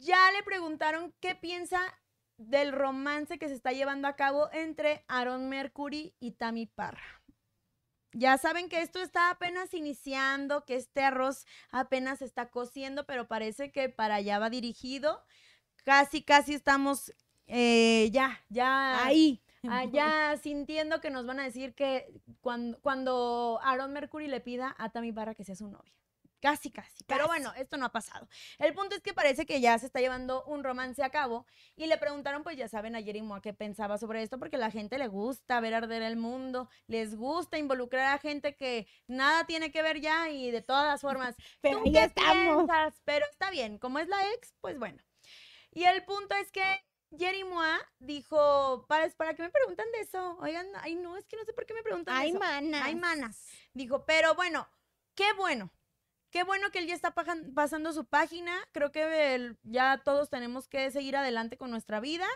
ya le preguntaron qué piensa del romance que se está llevando a cabo entre Aaron Mercury y Tammy Parra. Ya saben que esto está apenas iniciando, que este arroz apenas está cociendo, pero parece que para allá va dirigido. Casi, casi estamos eh, ya, ya Ahí. allá sintiendo que nos van a decir que cuando, cuando Aaron Mercury le pida a Tammy Barra que sea su novia. Casi, casi. Pero bueno, esto no ha pasado. El punto es que parece que ya se está llevando un romance a cabo y le preguntaron, pues ya saben, a Jerry Moa qué pensaba sobre esto, porque la gente le gusta ver arder el mundo, les gusta involucrar a gente que nada tiene que ver ya y de todas formas. Pero ¿tú ahí qué estamos. piensas? Pero está bien, como es la ex, pues bueno. Y el punto es que Jerry Moa dijo, ¿para, ¿para qué me preguntan de eso? Oigan, ay no, es que no sé por qué me preguntan de Ay, eso. manas. Ay, manas. Dijo, pero bueno, qué bueno. Qué bueno que él ya está pasando su página. Creo que ya todos tenemos que seguir adelante con nuestra vida.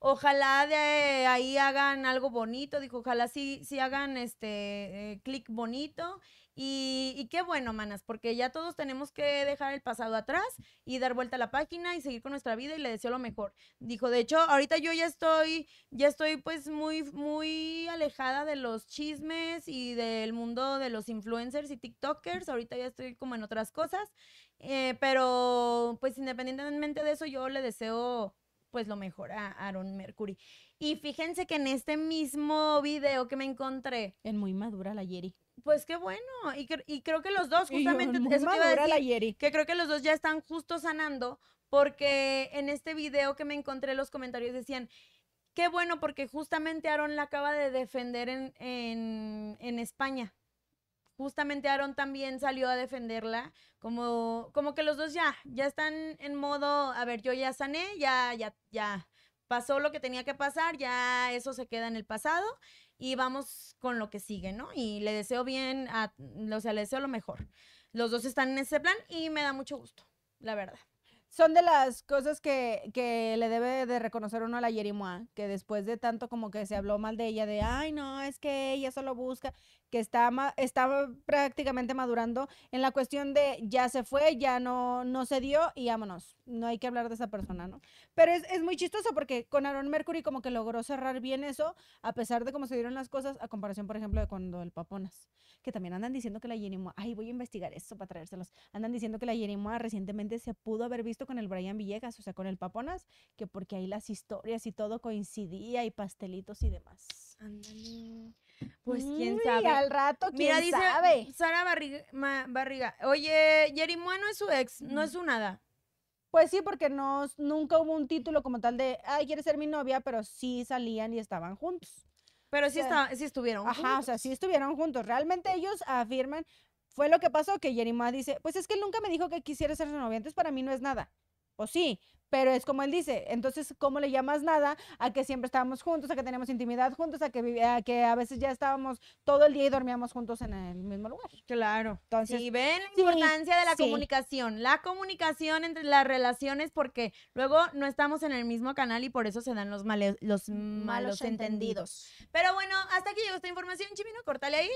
Ojalá de ahí hagan algo bonito. Dijo, ojalá sí, sí hagan este eh, clic bonito. Y, y qué bueno, manas, porque ya todos tenemos que dejar el pasado atrás y dar vuelta a la página y seguir con nuestra vida y le deseo lo mejor. Dijo, de hecho, ahorita yo ya estoy, ya estoy pues muy, muy alejada de los chismes y del mundo de los influencers y TikTokers. Ahorita ya estoy como en otras cosas. eh, pero pues independientemente de eso, yo le deseo pues lo mejor a Aaron Mercury. Y fíjense que en este mismo video que me encontré, Es muy madura la Yeri. pues qué bueno. Y, cre- y creo que los dos, yo, justamente, muy eso te iba a madura la decir, Yeri. que creo que los dos ya están justo sanando, porque en este video que me encontré, los comentarios decían, qué bueno, porque justamente Aaron la acaba de defender en, en, en España. Justamente Aaron también salió a defenderla, como, como que los dos ya, ya están en modo, a ver, yo ya sané, ya, ya, ya pasó lo que tenía que pasar, ya eso se queda en el pasado y vamos con lo que sigue, ¿no? Y le deseo bien, a, o sea, le deseo lo mejor. Los dos están en ese plan y me da mucho gusto, la verdad. Son de las cosas que, que le debe de reconocer uno a la Yerimoa, que después de tanto como que se habló mal de ella, de, ay, no, es que ella solo busca, que está, está prácticamente madurando en la cuestión de ya se fue, ya no, no se dio y vámonos. No hay que hablar de esa persona, ¿no? Pero es, es muy chistoso porque con Aaron Mercury como que logró cerrar bien eso, a pesar de cómo se dieron las cosas, a comparación, por ejemplo, de cuando el Paponas, que también andan diciendo que la Yerimoa, ay, voy a investigar eso para traérselos, andan diciendo que la Yerimoa recientemente se pudo haber visto con el Brian Villegas, o sea, con el Paponas, que porque ahí las historias y todo coincidía y pastelitos y demás. Pues quién Uy, sabe. al rato, quién Mira, dice sabe. Sara Barriga, Ma- Barriga, oye, Yerimua no es su ex, no es su nada. Pues sí, porque no, nunca hubo un título como tal de, ay, quieres ser mi novia, pero sí salían y estaban juntos. Pero sí, O sea, está, sí estuvieron Ajá, o sea, juntos. sí estuvieron juntos. Realmente ellos afirman, fue lo que pasó, que Yerima dice, pues es que él nunca me dijo que quisiera ser su novia, entonces para mí no es nada. Pues sí, pero es como él dice, entonces, ¿cómo le llamas nada a que siempre estábamos juntos, a que teníamos intimidad juntos, a que, a que a veces ya estábamos todo el día y dormíamos juntos en el mismo lugar? Claro. Entonces, sí, ven la sí, importancia de la sí. comunicación, la comunicación entre las relaciones, porque luego no estamos en el mismo canal y por eso se dan los, male- los malos entendidos. Pero bueno, hasta aquí llegó esta información, Chimino, córtale ahí.